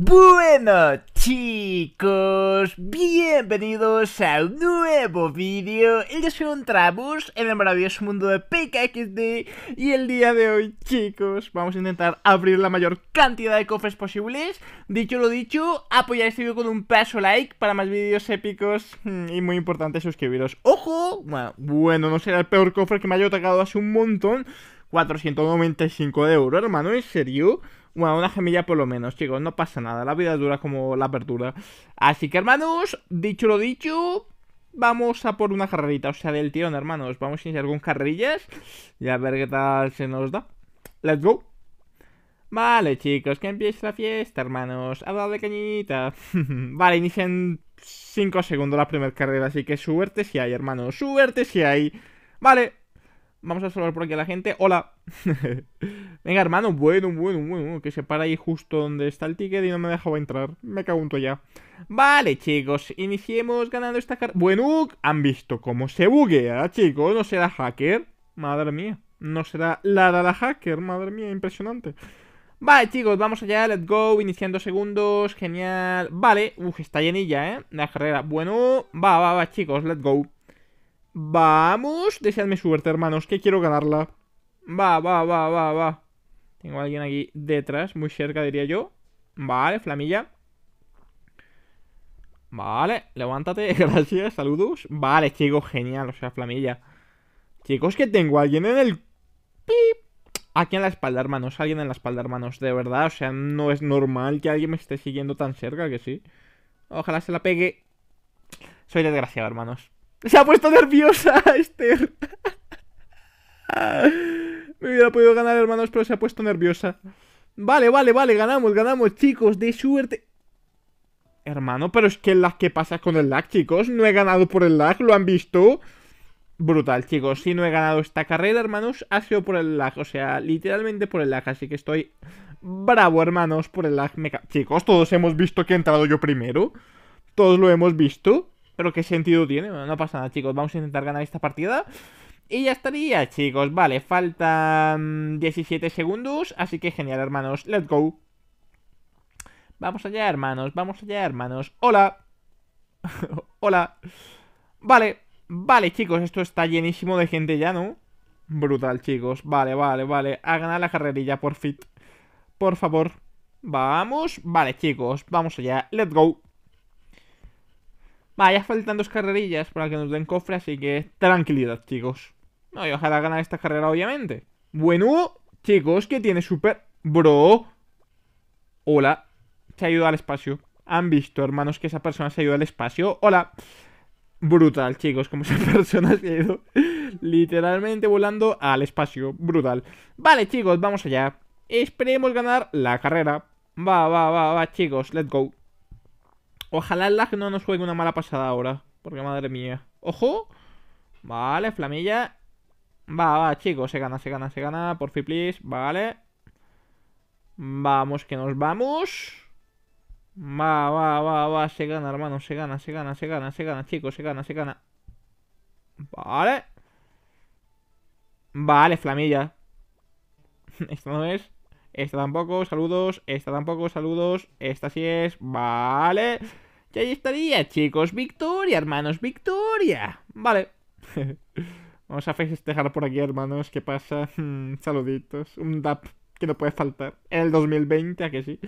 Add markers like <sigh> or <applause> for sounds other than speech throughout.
Bueno chicos, bienvenidos a un nuevo vídeo El nos encontramos en el maravilloso mundo de PKXD Y el día de hoy chicos, vamos a intentar abrir la mayor cantidad de cofres posibles Dicho lo dicho, apoyar este vídeo con un paso like para más vídeos épicos mm, Y muy importante suscribiros ¡Ojo! Bueno, bueno, no será el peor cofre que me haya atacado hace un montón 495 de oro, hermano, ¿en serio? Bueno, una gemilla por lo menos, chicos, no pasa nada. La vida dura como la apertura. Así que, hermanos, dicho lo dicho, vamos a por una carrerita. O sea, del tirón, hermanos. Vamos a iniciar con carrerillas y a ver qué tal se nos da. Let's go. Vale, chicos, que empiece la fiesta, hermanos. A de cañita. <laughs> vale, inician 5 segundos la primera carrera, así que suerte si hay, hermanos. Suerte si hay. Vale, Vamos a saludar por aquí a la gente. ¡Hola! <laughs> Venga, hermano, bueno, bueno, bueno. Que se para ahí justo donde está el ticket y no me dejaba entrar. Me cago ya. Vale, chicos. Iniciemos ganando esta carta. Bueno, han visto cómo se buguea, chicos. ¿No será hacker? Madre mía. ¿No será la la hacker? Madre mía, impresionante. Vale, chicos, vamos allá, let's go, iniciando segundos, genial Vale, uff, está llenilla, ¿eh? La carrera, bueno, va, va, va, chicos, let's go Vamos, deseadme suerte, hermanos, que quiero ganarla. Va, va, va, va, va. Tengo a alguien aquí detrás, muy cerca, diría yo. Vale, flamilla. Vale, levántate, <laughs> gracias, saludos. Vale, chicos, genial, o sea, flamilla. Chicos, que tengo a alguien en el... ¡Pip! Aquí en la espalda, hermanos, alguien en la espalda, hermanos, de verdad, o sea, no es normal que alguien me esté siguiendo tan cerca, que sí. Ojalá se la pegue. Soy desgraciado, hermanos. Se ha puesto nerviosa, <laughs> Esther. Me hubiera podido ganar, hermanos, pero se ha puesto nerviosa. Vale, vale, vale, ganamos, ganamos, chicos, de suerte. Hermano, pero es que el lag, ¿qué pasa con el lag, chicos? No he ganado por el lag, ¿lo han visto? Brutal, chicos, si no he ganado esta carrera, hermanos, ha sido por el lag, o sea, literalmente por el lag, así que estoy bravo, hermanos, por el lag. Chicos, todos hemos visto que he entrado yo primero. Todos lo hemos visto. Pero ¿qué sentido tiene? no pasa nada, chicos. Vamos a intentar ganar esta partida. Y ya estaría, chicos. Vale, faltan 17 segundos. Así que genial, hermanos. Let's go. Vamos allá, hermanos. Vamos allá, hermanos. Hola. <laughs> Hola. Vale. Vale, chicos. Esto está llenísimo de gente ya, ¿no? Brutal, chicos. Vale, vale, vale. A ganar la carrerilla, por fit. Por favor. Vamos. Vale, chicos. Vamos allá. Let's go. Vaya, faltan dos carrerillas para que nos den cofre, así que tranquilidad, chicos. No, y ojalá ganar esta carrera, obviamente. Bueno, chicos, que tiene super... Bro. Hola. Se ha ido al espacio. Han visto, hermanos, que esa persona se ha ido al espacio. Hola. Brutal, chicos, como esa <laughs> persona se ha ido literalmente volando al espacio. Brutal. Vale, chicos, vamos allá. Esperemos ganar la carrera. Va, va, va, va, chicos, let's go. Ojalá el lag no nos juegue una mala pasada ahora. Porque madre mía. ¡Ojo! Vale, flamilla. Va, va, chicos. Se gana, se gana, se gana. Por fin, please. Vale. Vamos, que nos vamos. Va, va, va, va. Se gana, hermano. Se gana, se gana, se gana, se gana, chicos. Se gana, se gana. Vale. Vale, flamilla. <laughs> Esto no es. Esta tampoco, saludos. Esta tampoco, saludos. Esta sí es. Vale. Y ahí estaría, chicos. Victoria, hermanos. Victoria. Vale. <laughs> Vamos a festejar por aquí, hermanos. ¿Qué pasa? <laughs> saluditos. Un DAP que no puede faltar. En el 2020, ¿a que sí?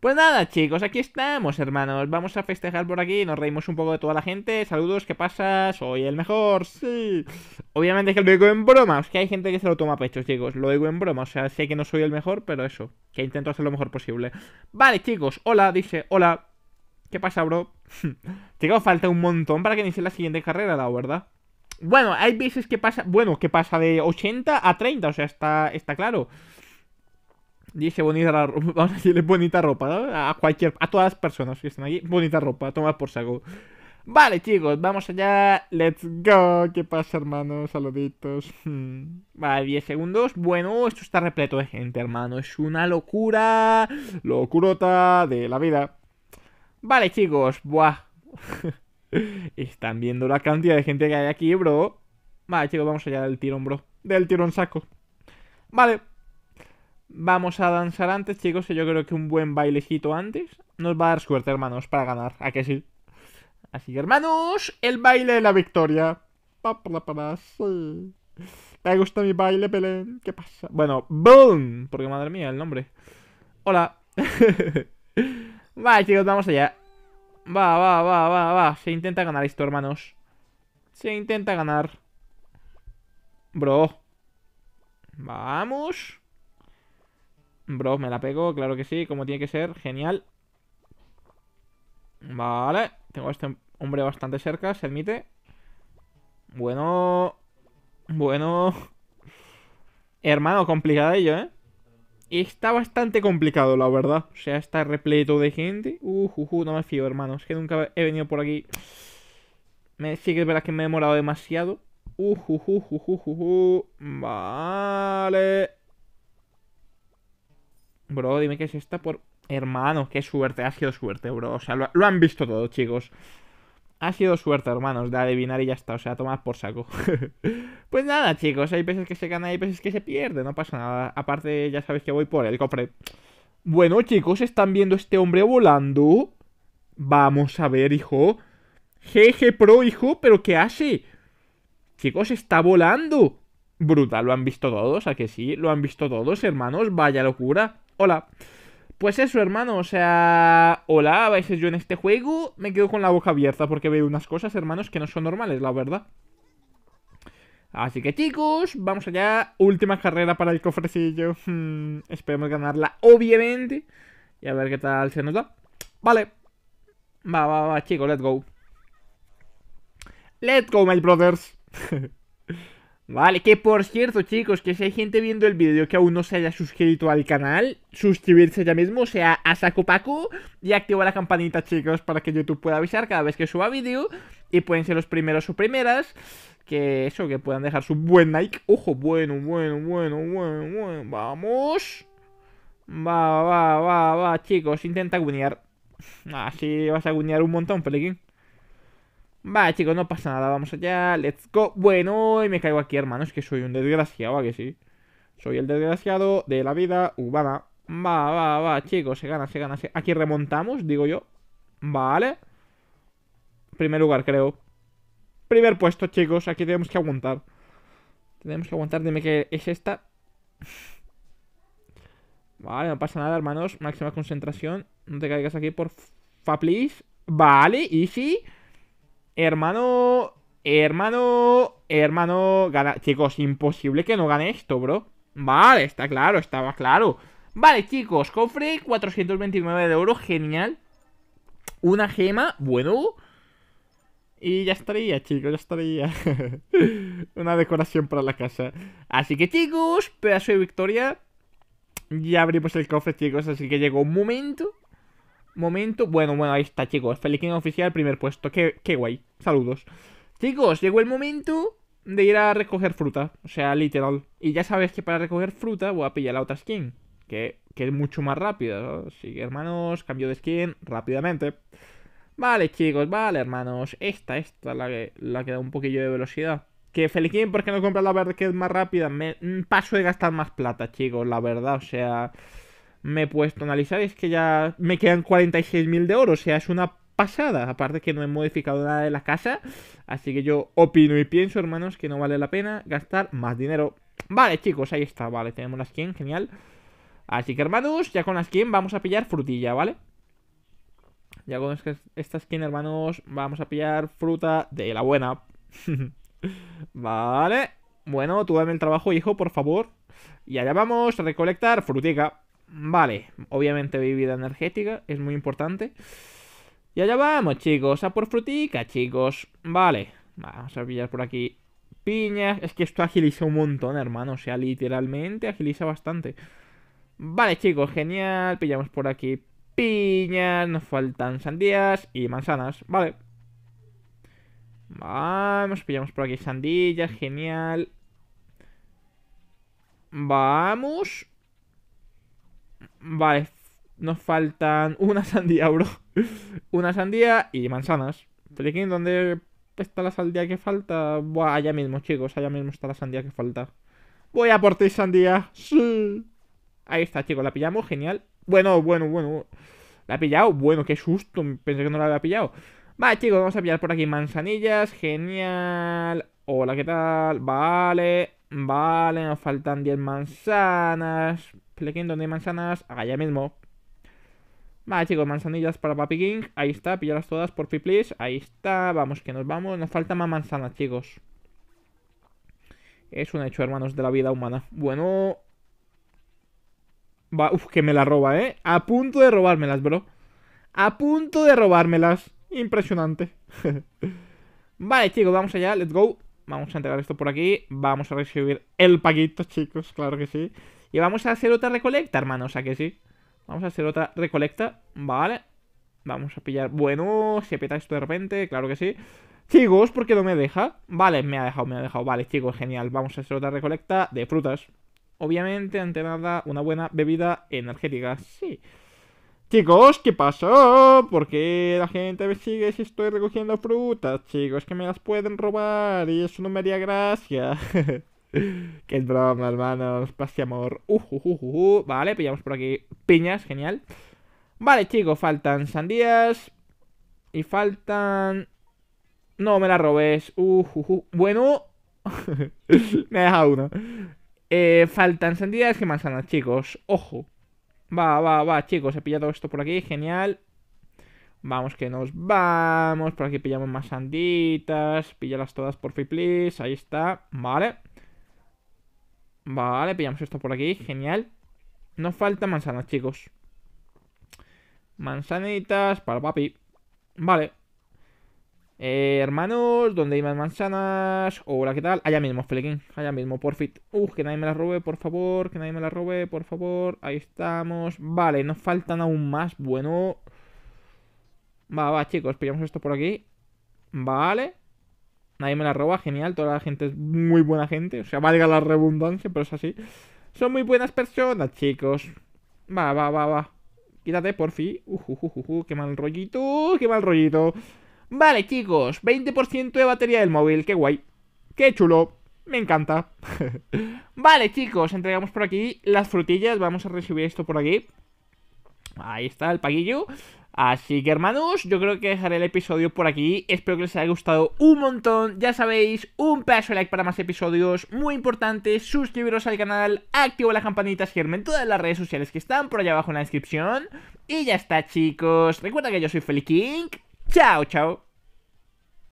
Pues nada, chicos, aquí estamos, hermanos. Vamos a festejar por aquí, nos reímos un poco de toda la gente. Saludos, ¿qué pasa? Soy el mejor, sí. Obviamente que lo digo en broma, es que hay gente que se lo toma a pecho, chicos. Lo digo en broma, o sea, sé que no soy el mejor, pero eso, que intento hacer lo mejor posible. Vale, chicos, hola, dice, hola. ¿Qué pasa, bro? <laughs> chicos, falta un montón para que inicie la siguiente carrera, la verdad. Bueno, hay veces que pasa, bueno, que pasa de 80 a 30, o sea, está, está claro. Dice bonita la ropa. Vamos a decirle bonita ropa, A cualquier. A todas las personas que están aquí. Bonita ropa, toma por saco. Vale, chicos, vamos allá. Let's go. ¿Qué pasa, hermanos? Saluditos. <laughs> Vale, 10 segundos. Bueno, esto está repleto de gente, hermano. Es una locura. Locurota de la vida. Vale, chicos. Buah. <laughs> Están viendo la cantidad de gente que hay aquí, bro. Vale, chicos, vamos allá del tirón, bro. Del tirón saco. Vale. Vamos a danzar antes, chicos, y yo creo que un buen bailecito antes nos va a dar suerte, hermanos, para ganar. ¿A que sí? Así que, hermanos, el baile de la victoria. Me gusta mi baile, Belén. ¿Qué pasa? Bueno, ¡boom! Porque madre mía, el nombre. Hola. <laughs> Vale, chicos, vamos allá. Va, va, va, va, va. Se intenta ganar esto, hermanos. Se intenta ganar. Bro. Vamos. Bro, me la pego, claro que sí, como tiene que ser. Genial. Vale. Tengo a este hombre bastante cerca, se admite. Bueno. Bueno. Hermano, complicado ello, ¿eh? Está bastante complicado, la verdad. O sea, está repleto de gente. Uh, uh, uh, no me fío, hermano. Es que nunca he venido por aquí. Me, sí que es verdad que me he demorado demasiado. Uh, uh, uh, uh, uh, uh. Vale. Bro, dime que es esta por... Hermano, qué suerte. Ha sido suerte, bro. O sea, lo han visto todo, chicos. Ha sido suerte, hermanos, de adivinar y ya está. O sea, tomad por saco. <laughs> pues nada, chicos. Hay veces que se gana y hay veces que se pierde. No pasa nada. Aparte, ya sabéis que voy por el cofre. Bueno, chicos, ¿están viendo este hombre volando? Vamos a ver, hijo. Jeje Pro, hijo. ¿Pero qué hace? Chicos, está volando. Brutal, ¿lo han visto todos? ¿A que sí? ¿Lo han visto todos, hermanos? Vaya locura. Hola. Pues eso, hermano, o sea... Hola, a veces yo en este juego me quedo con la boca abierta porque veo unas cosas, hermanos, que no son normales, la verdad. Así que chicos, vamos allá. Última carrera para el cofrecillo. <laughs> Hmm, esperemos ganarla, obviamente. Y a ver qué tal se nos da. Vale. Va, va, va, chicos, let's go. Let's go, my brothers. <laughs> Vale, que por cierto, chicos, que si hay gente viendo el vídeo que aún no se haya suscrito al canal, suscribirse ya mismo, o sea, a saco paco y activa la campanita, chicos, para que YouTube pueda avisar cada vez que suba vídeo y pueden ser los primeros o primeras que eso, que puedan dejar su buen like. Ojo, bueno, bueno, bueno, bueno, bueno, vamos. Va, va, va, va, chicos, intenta guinear. Así vas a guinear un montón, pelequín. Vale, chicos, no pasa nada, vamos allá, let's go. Bueno, y me caigo aquí, hermano, es que soy un desgraciado, ¿a que sí? Soy el desgraciado de la vida humana Va, va, va, chicos, se gana, se gana Aquí remontamos, digo yo. Vale. Primer lugar, creo. Primer puesto, chicos, aquí tenemos que aguantar. Tenemos que aguantar, dime que es esta. Vale, no pasa nada, hermanos Máxima concentración. No te caigas aquí, por fa, please. Vale, easy Hermano, hermano, hermano, gana... Chicos, imposible que no gane esto, bro. Vale, está claro, estaba claro. Vale, chicos, cofre 429 de oro, genial. Una gema, bueno. Y ya estaría, chicos, ya estaría. <laughs> Una decoración para la casa. Así que, chicos, pedazo de victoria. Ya abrimos el cofre, chicos, así que llegó un momento Momento. Bueno, bueno, ahí está, chicos. Feliquín oficial, primer puesto. Qué, qué guay. Saludos. Chicos, llegó el momento de ir a recoger fruta. O sea, literal. Y ya sabes que para recoger fruta voy a pillar la otra skin. Que, que es mucho más rápida. Así que, hermanos, cambio de skin rápidamente. Vale, chicos, vale, hermanos. Esta, esta, la que, la que da un poquillo de velocidad. Que Feliquín, ¿por qué no compras la verde que es más rápida? Me mm, paso de gastar más plata, chicos, la verdad. O sea me he puesto a analizar es que ya me quedan 46.000 de oro, o sea, es una pasada. Aparte que no he modificado nada de la casa, así que yo opino y pienso, hermanos, que no vale la pena gastar más dinero. Vale, chicos, ahí está, vale, tenemos la skin, genial. Así que, hermanos, ya con la skin vamos a pillar frutilla, ¿vale? Ya con esta skin, hermanos, vamos a pillar fruta de la buena. <laughs> vale. Bueno, tú dame el trabajo, hijo, por favor. Y allá vamos a recolectar frutica. Vale, obviamente bebida energética, es muy importante. Y allá vamos, chicos, a por frutica, chicos. Vale, vamos a pillar por aquí piñas. Es que esto agiliza un montón, hermano. O sea, literalmente agiliza bastante. Vale, chicos, genial. Pillamos por aquí piñas. Nos faltan sandías y manzanas. Vale. Vamos, pillamos por aquí sandillas. Genial. Vamos. Vale, nos faltan <laughs> una sandía, bro. una sandía y manzanas. ¿dónde está la sandía que falta? Buah, allá mismo, chicos. Allá mismo está la sandía que falta. Voy a por ti, sandía. Sí. Ahí está, chicos, la pillamos, genial. Bueno, bueno, bueno. La ha pillado, bueno, qué susto. Pensé que no la había pillado. Vale, chicos, vamos a pillar por aquí manzanillas. Genial. Hola, ¿qué tal? Vale, vale, nos faltan 10 manzanas. Flequín, ¿dónde hay manzanas? Allá mismo. Vale, chicos, manzanillas para Papi King. Ahí está, pillarlas todas, por please. Ahí está, vamos, que nos vamos. Nos faltan más manzanas, chicos. Es un hecho, hermanos, de la vida humana. Bueno... Va, uf, que me la roba, ¿eh? A punto de robármelas, bro. A punto de robármelas. Impresionante. <laughs> vale, chicos, vamos allá. Let's go. Vamos a entregar esto por aquí. Vamos a recibir el paquito, chicos. Claro que sí. Y vamos a hacer otra recolecta, hermanos. ¿A que sí? Vamos a hacer otra recolecta. Vale. Vamos a pillar... Bueno, se peta esto de repente. Claro que sí. Chicos, ¿por qué no me deja? Vale, me ha dejado, me ha dejado. Vale, chicos, genial. Vamos a hacer otra recolecta de frutas. Obviamente, ante nada, una buena bebida energética. Sí. Chicos, ¿qué pasó? ¿Por qué la gente me sigue si estoy recogiendo frutas? Chicos, que me las pueden robar y eso no me haría gracia. <laughs> Qué broma, hermanos. Paz amor. Uh, uh, uh, uh, Vale, pillamos por aquí piñas, genial. Vale, chicos, faltan sandías. Y faltan... No me la robes. Uh, Bueno. <laughs> me ha dejado uno. Eh, faltan sandías y manzanas, chicos. Ojo. Va, va, va, chicos. He pillado esto por aquí. Genial. Vamos que nos vamos. Por aquí pillamos más sanditas. Píllalas todas por fin, please. Ahí está. Vale. Vale, pillamos esto por aquí. Genial. Nos falta manzanas, chicos. Manzanitas para papi. Vale. Eh, hermanos, ¿dónde hay más manzanas? Hola, ¿qué tal? Allá mismo, Flequín. Allá mismo, por fit. Uf, que nadie me la robe, por favor. Que nadie me la robe, por favor. Ahí estamos. Vale, nos faltan aún más. Bueno. Va, va, chicos. Pillamos esto por aquí. Vale. Nadie me la roba, genial. Toda la gente es muy buena gente. O sea, valga la redundancia, pero es así. Son muy buenas personas, chicos. Va, va, va, va. Quítate, por fin. Uh, uh, uh, qué mal rollito, qué mal rollito. Vale, chicos, 20% de batería del móvil, qué guay. Qué chulo, me encanta. <laughs> vale, chicos, entregamos por aquí las frutillas. Vamos a recibir esto por aquí. Ahí está el paguillo. Así que hermanos, yo creo que dejaré el episodio por aquí, espero que les haya gustado un montón, ya sabéis, un pedazo de like para más episodios, muy importante, suscribiros al canal, activo la campanita, seguirme en todas las redes sociales que están por allá abajo en la descripción, y ya está chicos, recuerda que yo soy Feliking, chao chao.